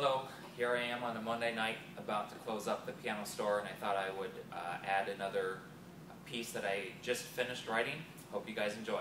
Hello, here I am on a Monday night about to close up the piano store, and I thought I would uh, add another piece that I just finished writing. Hope you guys enjoy.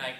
like